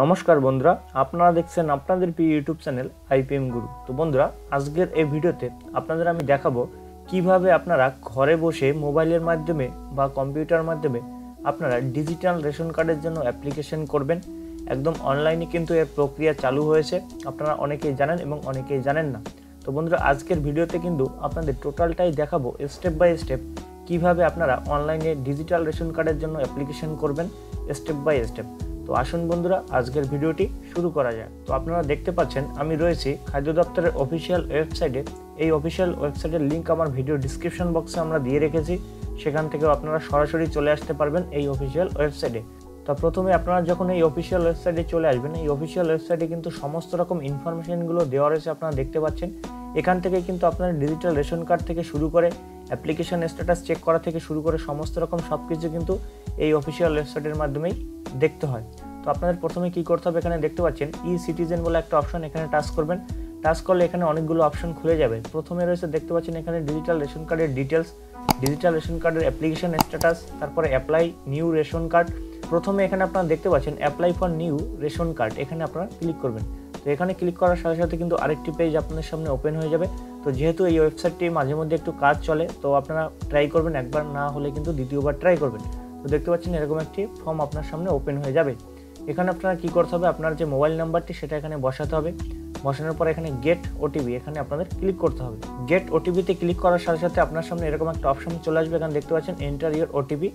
নমস্কার বন্ধুরা, আপনারা দেখছেন আপনাদের প্রিয় ইউটিউব চ্যানেল আইপিএম গুরু। তো বন্ধুরা, আজকের এই ভিডিওতে আপনাদের আমি দেখাবো কীভাবে আপনারা ঘরে বসে মোবাইলের মাধ্যমে বা কম্পিউটার মাধ্যমে আপনারা ডিজিটাল রেশন কার্ডের জন্য অ্যাপ্লিকেশন করবেন। একদম অনলাইনে কিন্তু এর প্রক্রিয়া চালু হয়েছে, আপনারা অনেকেই জানেন এবং অনেকেই জানেন না। তো বন্ধুরা, আজকের ভিডিওতে কিন্তু আপনাদের টোটালটাই দেখাবো স্টেপ বাই স্টেপ কীভাবে আপনারা অনলাইনে ডিজিটাল রেশন কার্ডের জন্য অ্যাপ্লিকেশন করবেন, স্টেপ বাই স্টেপ। তো আসুন বন্ধুরা, আজকের ভিডিওটি শুরু করা যাক। তো আপনারা দেখতে পাচ্ছেন, আমি রয়েছি খাদ্য দপ্তরের অফিসিয়াল ওয়েবসাইটে এই অফিসিয়াল ওয়েবসাইটের লিঙ্ক আমার ভিডিও ডিসক্রিপশন বক্সে আমরা দিয়ে রেখেছি। সেখান থেকেও আপনারা সরাসরি চলে আসতে পারবেন এই অফিসিয়াল ওয়েবসাইটে তো প্রথমে আপনারা যখন এই অফিসিয়াল ওয়েবসাইটে চলে আসবেন, এই অফিসিয়াল ওয়েবসাইটে কিন্তু সমস্ত রকম ইনফরমেশনগুলো দেওয়া রয়েছে আপনারা দেখতে পাচ্ছেন। এখান থেকে কিন্তু আপনার ডিজিটাল রেশন কার্ড থেকে শুরু করে অ্যাপ্লিকেশন স্ট্যাটাস চেক করা থেকে শুরু করে সমস্ত রকম সব কিছু কিন্তু এই অফিসিয়াল ওয়েবসাইটের মাধ্যমেই দেখতে হয়। তো আপনাদের প্রথমে কী করতে হবে এখানে দেখতে পাচ্ছেন ই সিটিজেন বলে একটা অপশন এখানে টাচ করবেন। টাচ করলে এখানে অনেকগুলো অপশন খুলে যাবে। প্রথমে রয়েছে দেখতে পাচ্ছেন এখানে ডিজিটাল রেশন কার্ডের ডিটেলস ডিজিটাল রেশন কার্ডের অ্যাপ্লিকেশন স্ট্যাটাস তারপরে অ্যাপ্লাই নিউ রেশন কার্ড প্রথমে এখানে আপনারা দেখতে পাচ্ছেন apply for new ration card এখানে আপনারা ক্লিক করবেন। তো এখানে ক্লিক করার সাথে সাথে কিন্তু আরেকটি পেজ আপনাদের সামনে ওপেন হয়ে যাবে। তো যেহেতু এই ওয়েবসাইটটি মাঝে মধ্যে একটু কাজ চলে, তো আপনারা ট্রাই করবেন, একবার না হলে কিন্তু দ্বিতীয়বার ট্রাই করবেন। তো দেখতে পাচ্ছেন এরকম একটি ফর্ম আপনার সামনে ওপেন হয়ে যাবে। এখানে আপনারা কী করতে হবে, আপনার যে মোবাইল নাম্বারটি সেটা এখানে বসাতে হবে। বসানোর পর এখানে গেট ওটিপি এখানে আপনাদের ক্লিক করতে হবে। গেট ওটিপিতে ক্লিক করার সাথে সাথে আপনার সামনে এরকম একটা অপশন চলে আসবে। এখানে দেখতে পাচ্ছেন এন্টার ইউর ওটিপি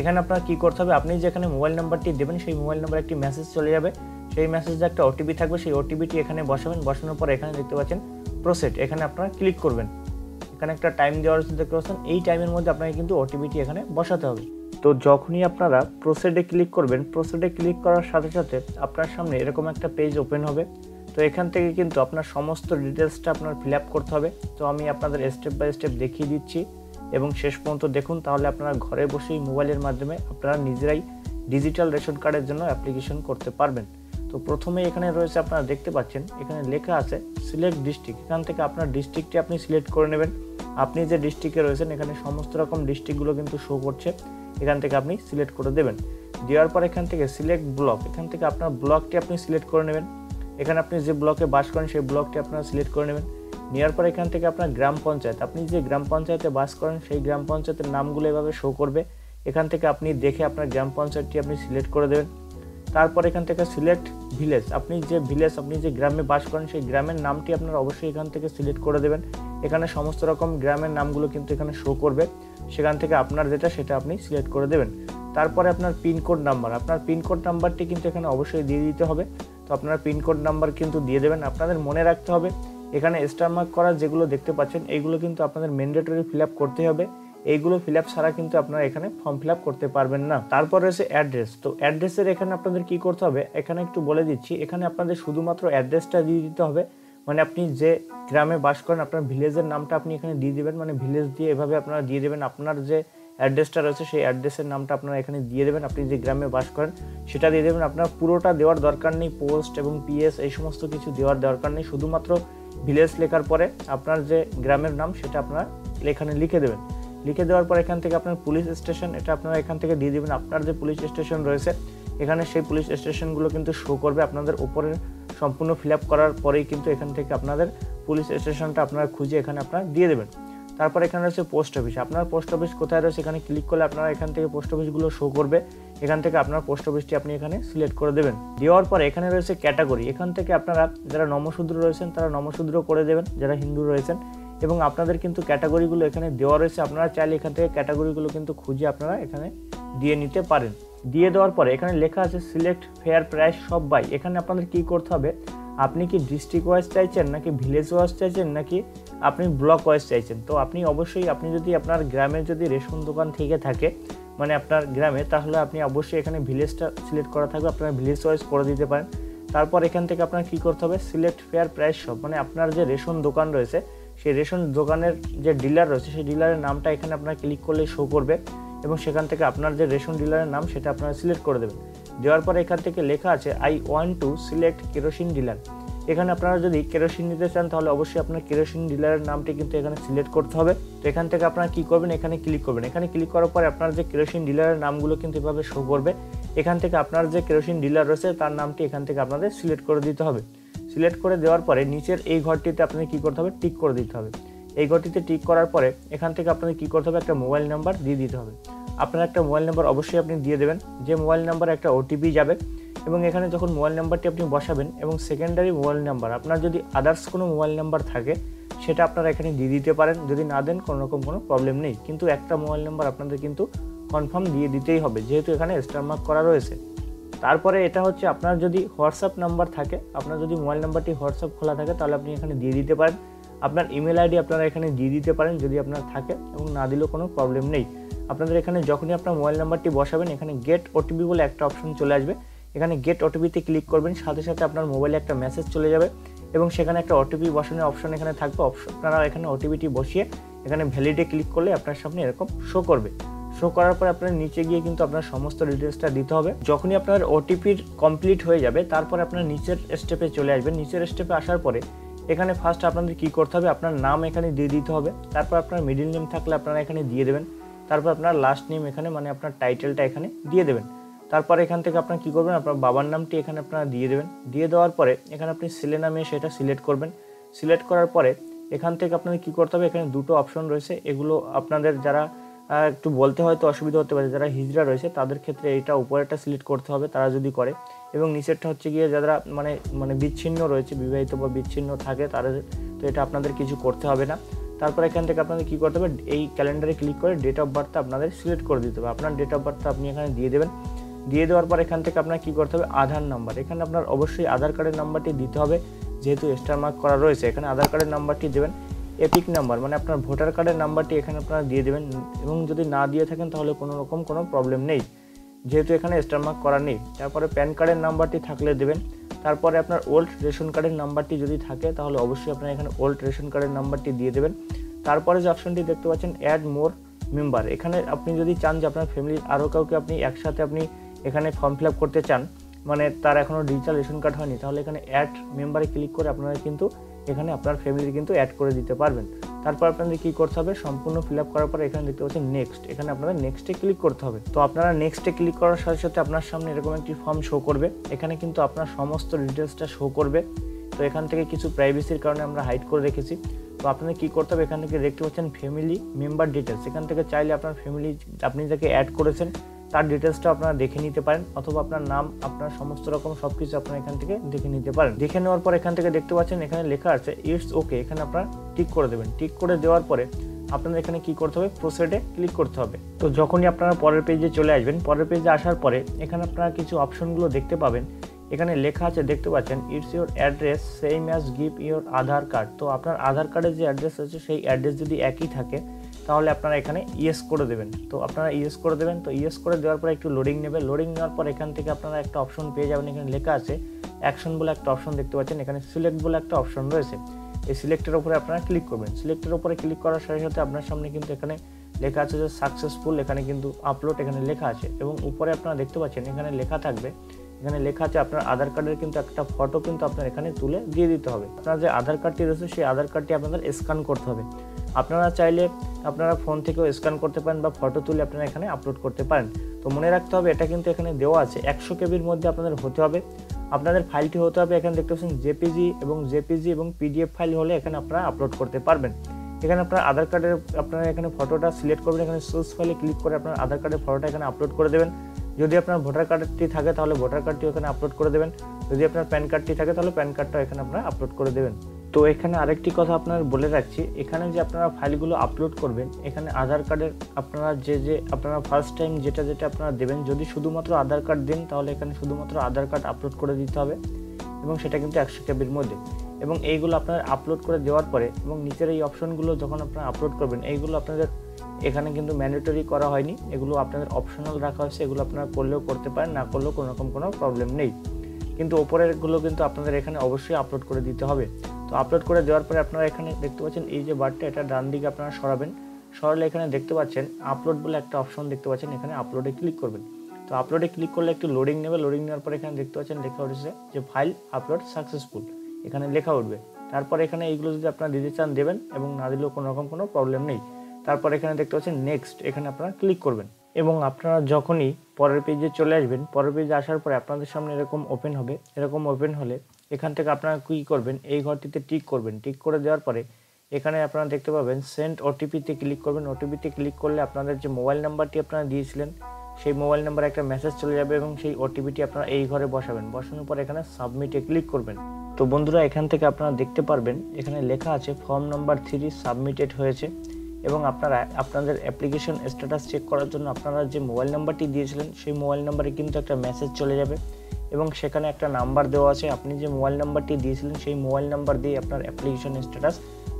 এখানে আপনার কী করতে হবে? আপনি যেখানে মোবাইল নাম্বারটি দেবেন, সেই মোবাইল নাম্বার একটি মেসেজ চলে যাবে। সেই মেসেজে একটা ওটিপি থাকবে, সেই ওটিপিটি এখানে বসাবেন। বসানোর পর এখানে দেখতে পাচ্ছেন প্রসেট এখানে আপনারা ক্লিক করবেন। এখানে একটা টাইম দেওয়া রয়েছে, দেখতে পাচ্ছেন। এই টাইমের মধ্যে আপনাকে কিন্তু ওটিপিটি এখানে বসাতে হবে। তো যখনই আপনারা প্রসেডে ক্লিক করবেন প্রসেডে ক্লিক করার সাথে সাথে আপনার সামনে এরকম একটা পেজ ওপেন হবে। তো এখান থেকে কিন্তু আপনার সমস্ত ডিটেলসটা আপনার ফিল আপ করতে হবে। তো আমি আপনাদের স্টেপ বাই স্টেপ দেখিয়ে দিচ্ছি। এবং শেষ পর্যন্ত দেখুন, তাহলে আপনারা ঘরে বসেই মোবাইলের মাধ্যমে আপনারা নিজেরাই ডিজিটাল রেশন কার্ডের জন্য অ্যাপ্লিকেশন করতে পারবেন। তো প্রথমে এখানে রয়েছে, আপনারা দেখতে পাচ্ছেন, এখানে লেখা আছে সিলেক্ট ডিস্ট্রিক্ট এখান থেকে আপনার ডিস্ট্রিক্টটি আপনি সিলেক্ট করে নেবেন। আপনি যে ডিস্ট্রিক্টে রয়েছেন, এখানে সমস্ত রকম ডিস্ট্রিক্টগুলো কিন্তু শো করছে। এখান থেকে আপনি সিলেক্ট করে দেবেন। দেওয়ার পর এখান থেকে সিলেক্ট ব্লক এখান থেকে আপনার ব্লকটি আপনি সিলেক্ট করে নেবেন। এখানে আপনি যে ব্লকে বাস করেন, সেই ব্লকটি আপনারা সিলেক্ট করে নেবেন। নেওয়ার পর এখান থেকে আপনার গ্রাম পঞ্চায়েত। আপনি যে গ্রাম পঞ্চায়েতে বাস করেন, সেই গ্রাম পঞ্চায়েতের নামগুলো এভাবে শো করবে। এখান থেকে আপনি দেখে আপনার গ্রাম পঞ্চায়েতটি আপনি সিলেক্ট করে দেবেন। তারপর এখান থেকে সিলেক্ট ভিলেজ আপনি যে ভিলেজ আপনি যে গ্রামে বাস করেন, সেই গ্রামের নামটি আপনার অবশ্যই এখান থেকে সিলেক্ট করে দেবেন। এখানে সমস্ত রকম গ্রামের নামগুলো কিন্তু এখানে শো করবে। সেখান থেকে আপনার যেটা, সেটা আপনি সিলেক্ট করে দেবেন। তারপরে আপনার পিনকোড নাম্বার আপনার পিনকোড নাম্বারটি কিন্তু এখানে অবশ্যই দিয়ে দিতে হবে। তো আপনার পিনকোড নাম্বার কিন্তু দিয়ে দেবেন। আপনাদের মনে রাখতে হবে এখানে স্টার মার্ক করা যেগুলো দেখতে পাচ্ছেন, এইগুলো কিন্তু আপনাদের ম্যান্ডেটরি ফিল করতে হবে। এইগুলো ফিল ছাড়া কিন্তু আপনারা এখানে ফর্ম ফিল করতে পারবেন না। তারপর রয়েছে অ্যাড্রেস তো অ্যাড্রেসের এখানে আপনাদের কি করতে হবে? এখানে একটু বলে দিচ্ছি, এখানে আপনাদের শুধুমাত্র অ্যাড্রেসটা দিয়ে দিতে হবে। মানে আপনি যে গ্রামে বাস করেন, আপনার ভিলেজের নামটা আপনি এখানে দিয়ে দেবেন। মানে ভিলেজ দিয়ে এভাবে আপনারা দিয়ে দেবেন। আপনার যে অ্যাড্রেসটা রয়েছে, সেই অ্যাড্রেসের নামটা আপনারা এখানে দিয়ে দেবেন। আপনি যে গ্রামে বাস করেন, সেটা দিয়ে দেবেন। আপনার পুরোটা দেওয়ার দরকার নেই পোস্ট এবং পিএস এই সমস্ত কিছু দেওয়ার দরকার নেই। শুধুমাত্র ভিলেজ লেখার পরে আপনার যে গ্রামের নাম, সেটা আপনার এখানে লিখে দেবেন। লিখে দেওয়ার পর এখান থেকে আপনার পুলিশ স্টেশন, এটা আপনারা এখান থেকে দিয়ে দেবেন। আপনার যে পুলিশ স্টেশন রয়েছে, এখানে সেই পুলিশ স্টেশনগুলো কিন্তু শো করবে। আপনাদের উপরের সম্পূর্ণ ফিল আপ করার পরেই কিন্তু এখান থেকে আপনাদের পুলিশ স্টেশনটা আপনারা খুঁজে এখানে আপনারা দিয়ে দেবেন। তারপর এখানে রয়েছে পোস্ট অফিস আপনার পোস্ট অফিস কোথায় রয়েছে, এখানে ক্লিক করলে আপনারা এখান থেকে পোস্ট অফিসগুলো শো করবে। এখান থেকে আপনার পোস্ট অফিসটি আপনি এখানে সিলেক্ট করে দেবেন। দেওয়ার পর এখানে রয়েছে ক্যাটাগরি এখান থেকে আপনারা যারা নমশূদ্র রয়েছেন, তারা নমশূদ্র করে দেবেন, যারা হিন্দু রয়েছেন। এবং আপনাদের কিন্তু ক্যাটাগরিগুলো এখানে দেওয়া রয়েছে। আপনারা চাইলে এখান থেকে ক্যাটাগরিগুলো কিন্তু খুঁজে আপনারা এখানে দিয়ে নিতে পারেন। দিয়ে দেওয়ার পরে এখানে লেখা আছে select fair price shop by এখানে আপনাদের কি করতে হবে? আপনি কি ডিস্ট্রিক্ট ওয়াইজ চাইছেন, নাকি ভিলেজ ওয়াইজ চাইছেন, নাকি আপনি ব্লক ওয়াইজ চাইছেন? তো আপনি অবশ্যই, আপনি যদি আপনার গ্রামে যদি রেশন দোকান থেকে থাকে মানে আপনার গ্রামে, তাহলে আপনি অবশ্যই এখানে ভিলেজটা সিলেক্ট করা থাকবে। আপনারা ভিলেজ ওয়াইজ করে দিতে পারেন। তারপর এখান থেকে আপনার কি করতে হবে? সিলেক্ট ফেয়ার প্রাইস সব মানে আপনার যে রেশন দোকান রয়েছে, সেই রেশন দোকানের যে ডিলার রয়েছে, সেই ডিলারের নামটা এখানে আপনার ক্লিক করলে শো করবে এবং সেখান থেকে আপনার যে রেশন ডিলারের নাম, সেটা আপনারা সিলেক্ট করে দেবেন। দেওয়ার পরে এখান থেকে লেখা আছে I want to select kerosene dealer এখানে আপনারা যদি কেরোসিন নিতে চান, তাহলে অবশ্যই আপনার কেরোসিন ডিলারের নামটি কিন্তু এখানে সিলেক্ট করতে হবে। তো এখান থেকে আপনারা কী করবেন? এখানে ক্লিক করবেন। এখানে ক্লিক করার পরে আপনার যে কেরোসিন ডিলারের নামগুলো কিন্তু এভাবে শো করবে। এখান থেকে আপনার যে কেরোসিন ডিলার রয়েছে, তার নামটি এখান থেকে আপনাদের সিলেক্ট করে দিতে হবে। সিলেক্ট করে দেওয়ার পরে নিচের এই ঘরটিতে আপনাদের কী করতে হবে? টিক করে দিতে হবে। এই ঘরটিতে টিক করার পরে এখান থেকে আপনাদের কী করতে হবে? একটা মোবাইল নাম্বার দিয়ে দিতে হবে। আপনার একটা মোবাইল নাম্বার অবশ্যই আপনি দিয়ে দেবেন। যে মোবাইল নাম্বারে একটা ওটিপি যাবে এবং এখানে যখন মোবাইল নাম্বারটি আপনি বসাবেন এবং সেকেন্ডারি মোবাইল নাম্বার, আপনার যদি আদার্স কোনো মোবাইল নাম্বার থাকে, সেটা আপনারা এখানে দিয়ে দিতে পারেন। যদি না দেন, কোনো রকম কোনো প্রবলেম নেই। কিন্তু একটা মোবাইল নাম্বার আপনাদের কিন্তু কনফার্ম দিয়ে দিতেই হবে, যেহেতু এখানে স্টার মার্ক করা রয়েছে। তারপরে এটা হচ্ছে আপনার যদি হোয়াটসঅ্যাপ নাম্বার থাকে, আপনার যদি মোবাইল নাম্বারটি হোয়াটসঅ্যাপ খোলা থাকে, তাহলে আপনি এখানে দিয়ে দিতে পারেন। আপনার ইমেল আইডি আপনারা এখানে দিয়ে দিতে পারেন যদি আপনার থাকে এবং না দিলেও কোনো প্রবলেম নেই। আপনাদের এখানে যখনই আপনার মোবাইল নাম্বারটি বসাবেন, এখানে গেট ওটিপি বলে একটা অপশন চলে আসবে। এখানে গেট ওটিপিতে ক্লিক করবেন, সাথে সাথে আপনার মোবাইলে একটা মেসেজ চলে যাবে এবং সেখানে একটা ওটিপি বসানোর অপশন এখানে থাকবে। আপনারা এখানে ওটিপিটি বসিয়ে এখানে ভ্যালিডে ক্লিক করলে আপনার সামনে এরকম শো করবে। শো করার পরে আপনার নিচে গিয়ে কিন্তু আপনার সমস্ত ডিটেলসটা দিতে হবে। যখনই আপনার ওটিপির কমপ্লিট হয়ে যাবে, তারপরে আপনার নিচের স্টেপে চলে আসবেন। নিচের স্টেপে আসার পরে এখানে ফার্স্ট আপনাদের কী করতে হবে, আপনার নাম এখানে দিয়ে দিতে হবে। তারপর আপনার মিডিল নেম থাকলে আপনারা এখানে দিয়ে দেবেন। তারপর আপনার লাস্ট নেম এখানে মানে আপনার টাইটেলটা এখানে দিয়ে দেবেন। তারপর এখান থেকে আপনার কী করবেন, আপনার বাবার নামটি এখানে আপনারা দিয়ে দেবেন। দিয়ে দেওয়ার পরে এখানে আপনি ছেলে নামে সেটা সিলেক্ট করবেন। সিলেক্ট করার পরে এখান থেকে আপনাদের কী করতে হবে, এখানে দুটো অপশন রয়েছে। এগুলো আপনাদের যারা একটু বলতে হয়তো অসুবিধা হতে পারে, যারা হিজড়া রয়েছে তাদের ক্ষেত্রে এটা উপরেরটা সিলেক্ট করতে হবে, তারা যদি করে। এবং নিচেরটা হচ্ছে গিয়ে যারা মানে মানে বিচ্ছিন্ন রয়েছে, বিবাহিত বা বিচ্ছিন্ন থাকে তাদের, তো এটা আপনাদের কিছু করতে হবে না। তারপর এখান থেকে আপনাদের কী করতে হবে, এই ক্যালেন্ডারে ক্লিক করে ডেট অফ বার্থটা আপনাদের সিলেক্ট করে দিতে হবে। আপনার ডেট অফ বার্থটা আপনি এখানে দিয়ে দেবেন। দিয়ে দেওয়ার পর এখান থেকে আপনার কী করতে হবে? আধার নাম্বার এখানে আপনার অবশ্যই আধার কার্ডের নাম্বারটি দিতে হবে, যেহেতু স্টার মার্ক করা রয়েছে। এখানে আধার কার্ডের নাম্বারটি দেবেন এপিক নাম্বার মানে আপনার ভোটার কার্ডের নাম্বারটি এখানে আপনারা দিয়ে দেবেন। এবং যদি না দিয়ে থাকেন, তাহলে কোনো রকম কোনো প্রবলেম নেই। যেহেতু এখানে স্টার মার্ক করা নেই, তারপরে প্যান কার্ডের নাম্বারটি থাকলে দেবেন। তারপরে আপনার ওল্ড রেশন কার্ডের নাম্বারটি যদি থাকে, তাহলে অবশ্যই আপনার এখানে ওল্ড রেশন কার্ডের নাম্বারটি দিয়ে দেবেন। তারপরে যে অপশনটি দেখতে পাচ্ছেন অ্যাড মোর মেম্বার এখানে আপনি যদি চান যে আপনার ফ্যামিলির আরও কাউকে আপনি একসাথে আপনি এখানে ফর্ম ফিল করতে চান মানে তার এখনও ডিজিটাল রেশন কার্ড হয়নি, তাহলে এখানে অ্যাড মেম্বারে ক্লিক করে আপনারা কিন্তু এখানে আপনার ফ্যামিলি কিন্তু অ্যাড করে দিতে পারবেন। তারপর আপনাদের কী করতে হবে? সম্পূর্ণ ফিল আপ করার পর এখানে দেখতে পাচ্ছেন নেক্সট এখানে আপনাদের নেক্সটে ক্লিক করতে হবে। তো আপনারা নেক্সটে ক্লিক করার সাথে সাথে আপনার সামনে এরকম একটি ফর্ম শো করবে, এখানে কিন্তু আপনার সমস্ত ডিটেলসটা শো করবে। তো এখান থেকে কিছু প্রাইভেসির কারণে আমরা হাইড করে রেখেছি। তো আপনাদের কী করতে হবে? এখান থেকে দেখতে পাচ্ছেন ফ্যামিলি মেম্বার ডিটেলস এখান থেকে চাইলে আপনার ফ্যামিলি আপনি যাকে অ্যাড করেছেন তার ডিটেলসটা আপনারা দেখে নিতে পারেন, অথবা আপনার নাম, আপনার সমস্ত রকম সব কিছু আপনারা এখান থেকে দেখে নিতে পারেন। দেখে নেওয়ার পর এখান থেকে দেখতে পাচ্ছেন, এখানে লেখা আছে ইটস ওকে এখানে আপনারা টিক করে দেবেন। টিক করে দেওয়ার পরে আপনাদের এখানে কি করতে হবে? প্রোসেডে ক্লিক করতে হবে। তো যখনই আপনারা পরের পেজে চলে আসবেন, পরের পেজে আসার পরে এখানে আপনারা কিছু অপশনগুলো দেখতে পাবেন। এখানে লেখা আছে, দেখতে পাচ্ছেন it's your address same as give your Aadhaar card তো আপনার আধার কার্ডের যে অ্যাড্রেস আছে, সেই অ্যাড্রেস যদি একই থাকে তাহলে আপনারা এখানে ইয়েস করে দেবেন। তো আপনারা ইয়েস করে দেবেন। তো ইয়েস করে দেওয়ার পরে একটু লোডিং নেবে লোডিং নেওয়ার পর এখান থেকে আপনারা একটা অপশন পেয়ে যাবেন। এখানে লেখা আছে অ্যাকশন বলে একটা অপশন দেখতে পাচ্ছেন। এখানে সিলেক্ট বলে একটা অপশন রয়েছে। এই সিলেক্টের উপরে আপনারা ক্লিক করবেন। সিলেক্টের উপরে ক্লিক করার সাথে সাথে আপনার সামনে কিন্তু এখানে লেখা আছে যে সাকসেসফুল এখানে কিন্তু আপলোড এখানে লেখা আছে। এবং উপরে আপনারা দেখতে পাচ্ছেন এখানে লেখা থাকবে। এখানে লেখা আছে আপনার আধার কার্ডের কিন্তু একটা ফটো কিন্তু আপনার এখানে তুলে দিয়ে দিতে হবে। আপনার যে আধার কার্ডটি রয়েছে, সেই আধার কার্ডটি আপনাদের স্ক্যান করতে হবে। আপনারা চাইলে আপনারা ফোন থেকেও স্ক্যান করতে পারেন বা ফটো তুলে আপনারা এখানে আপলোড করতে পারেন। তো মনে রাখতে হবে, এটা কিন্তু এখানে দেওয়া আছে। একশো কেবির মধ্যে আপনাদের হতে হবে। আপনাদের ফাইলটি হতে হবে এখানে দেখতে পাচ্ছেন জেপিজি এবং জেপিজি এবং পিডিএফ ফাইল হলে এখানে আপনারা আপলোড করতে পারবেন। এখানে আপনার আধার কার্ডের, আপনারা এখানে ফটোটা সিলেক্ট করবেন, এখানে সোর্স ফাইলে ক্লিক করে আপনার আধার কার্ডের ফটোটা এখানে আপলোড করে দেবেন। যদি আপনার ভোটার কার্ডটি থাকে তাহলে ভোটার কার্ডটি এখানে আপলোড করে দেবেন। যদি আপনার প্যান কার্ডটি থাকে তাহলে প্যান কার্ডটা এখানে আপনারা আপলোড করে দেবেন। তো এখানে আরেকটি কথা আপনার বলে রাখছি। এখানে যে আপনারা ফাইলগুলো আপলোড করবেন, এখানে আধার কার্ডের আপনারা যে যে আপনারা ফার্স্ট টাইম যেটা যেটা আপনারা দেবেন, যদি শুধুমাত্র আধার কার্ড দেন, তাহলে এখানে শুধুমাত্র আধার কার্ড আপলোড করে দিতে হবে এবং সেটা কিন্তু একশো কেবির মধ্যে। এবং এইগুলো আপনার আপলোড করে দেওয়ার পরে এবং নিচের এই অপশনগুলো যখন আপনারা আপলোড করবেন, এইগুলো আপনাদের এখানে কিন্তু ম্যান্ডেটরি করা হয়নি। এগুলো আপনাদের অপশনাল রাখা হয়েছে, এগুলো আপনারা করলেও করতে পারেন, না করলেও কোনো রকম কোনো প্রবলেম নেই। কিন্তু ওপরেরগুলো কিন্তু আপনাদের এখানে অবশ্যই আপলোড করে দিতে হবে। তো আপলোড করে দেওয়ার পরে আপনারা এখানে দেখতে পাচ্ছেন, এই যে বারটা এটা ডান দিকে আপনারা সরাবেন। সরালে এখানে দেখতে পাচ্ছেন আপলোড বলে একটা অপশন দেখতে পাচ্ছেন, এখানে আপলোডে ক্লিক করবেন। তো আপলোডে ক্লিক করলে একটু লোডিং নেবে লোডিং নেওয়ার পরে এখানে দেখতে পাচ্ছেন, লেখা উঠেছে যে ফাইল আপলোড সাকসেসফুল এখানে লেখা উঠবে। তারপর এখানে এইগুলো যদি আপনারা দিতে চান, দেবেন এবং না দিলেও কোনো রকম কোনো প্রবলেম নেই। তারপর এখানে দেখতে পাচ্ছেন নেক্সট এখানে আপনারা ক্লিক করবেন। এবং আপনারা যখনই পরের পেজে চলে আসবেন, পরের পেজে আসার পরে আপনাদের সামনে এরকম ওপেন হবে। এরকম ওপেন হলে এখান থেকে আপনারা কী করবেন? এই ঘরটিতে টিক করবেন। টিক করে দেওয়ার পরে এখানে আপনারা দেখতে পাবেন সেন্ট ওটিপিতে ক্লিক করবেন। ওটিপিতে ক্লিক করলে আপনাদের যে মোবাইল নাম্বারটি আপনারা দিয়েছিলেন, সেই মোবাইল নাম্বারে একটা মেসেজ চলে যাবে এবং সেই ওটিপিটি আপনারা এই ঘরে বসাবেন। বসানোর পর এখানে সাবমিটে ক্লিক করবেন। তো বন্ধুরা, এখান থেকে আপনারা দেখতে পারবেন, এখানে লেখা আছে ফর্ম নাম্বার থ্রি সাবমিটেড হয়েছে এবং আপনারা, আপনাদের অ্যাপ্লিকেশন স্ট্যাটাস চেক করার জন্য আপনারা যে মোবাইল নাম্বারটি দিয়েছিলেন, সেই মোবাইল নাম্বারে কিন্তু একটা মেসেজ চলে যাবে। এবং সেখানে একটা নাম্বার দেওয়া আছে। আপনি যে মোবাইল নাম্বারটি দিয়েছিলেন, সেই মোবাইল নাম্বার দিয়ে আপনার অ্যাপ্লিকেশন স্ট্যাটাস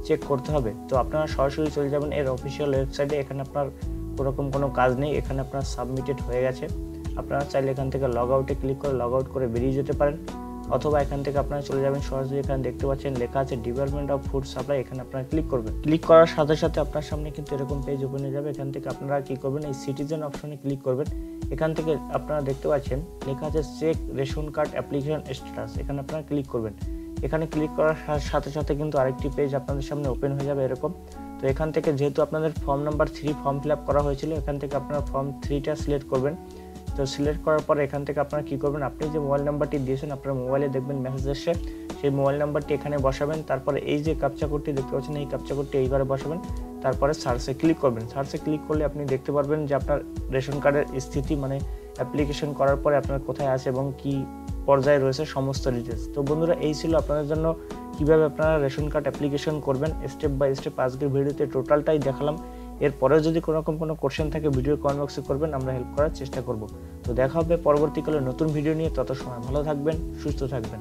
চেক করতে হবে। তো আপনারা সরাসরি চলে যাবেন, এর অফিসিয়াল ওয়েবসাইটে এখানে আপনার ওরকম কোনো কাজ নেই। এখানে আপনার সাবমিটেড হয়ে গেছে। আপনারা চাইলে এখান থেকে লগ আউটে ক্লিক করে লগ আউট করে বেরিয়ে যেতে পারেন। অথবা এখান থেকে আপনারা চলে যাবেন। সরাসরি এখানে দেখতে পাচ্ছেন, লেখা আছে ডিপার্টমেন্ট অফ ফুড সাপ্লাই এখানে আপনারা ক্লিক করবেন। ক্লিক করার সাথে সাথে আপনার সামনে কিন্তু এরকম পেজ ওপেন হয়ে যাবে। এখান থেকে আপনারা কি করবেন? এই সিটিজেন অপশনে ক্লিক করবেন। এখান থেকে আপনারা দেখতে পাচ্ছেন, লেখা আছে check ration card application status এখানে আপনারা ক্লিক করবেন। এখানে ক্লিক করার সাথে সাথে কিন্তু আরেকটি পেজ আপনাদের সামনে ওপেন হয়ে যাবে এরকম। তো এখান থেকে যেহেতু আপনাদের form number three form fill up করা হয়েছিল, এখান থেকে আপনারা ফর্ম থ্রিটা সিলেক্ট করবেন। তো সিলেক্ট করার পর এখান থেকে আপনারা কী করবেন? আপনি যে মোবাইল নাম্বারটি দিয়েছেন, আপনার মোবাইলে দেখবেন মেসেজ এসে সেই মোবাইল নাম্বারটি এখানে বসাবেন। তারপরে এই যে ক্যাপচা কোডটি দেখতে পাচ্ছেন, এই ক্যাপচা কোডটি এইবারে বসাবেন। তারপরে সার্চে ক্লিক করবেন। সার্চে ক্লিক করলে আপনি দেখতে পারবেন যে আপনার রেশন কার্ডের স্থিতি মানে অ্যাপ্লিকেশন করার পরে আপনার কোথায় আছে এবং কি পর্যায়ে রয়েছে সমস্ত ডিটেলস তো বন্ধুরা, এই ছিল আপনাদের জন্য কীভাবে আপনারা রেশন কার্ড অ্যাপ্লিকেশন করবেন। স্টেপ বাই স্টেপ আজকের ভিডিওতে টোটালটাই দেখালাম। এরপরেও যদি কোনো রকম কোনো কোশ্চেন থাকে ভিডিও কমেন্ট বক্সে করবেন, আমরা হেল্প করার চেষ্টা করব। তো দেখা হবে পরবর্তীকালে নতুন ভিডিও নিয়ে তত সময় ভালো থাকবেন, সুস্থ থাকবেন।